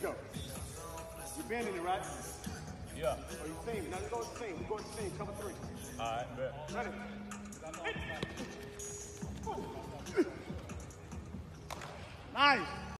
go. You're bending it, right? Yeah. Oh, Are you same? Now you're go to same. We're going to seam. Cover three. All right, bet. Ready? Nice.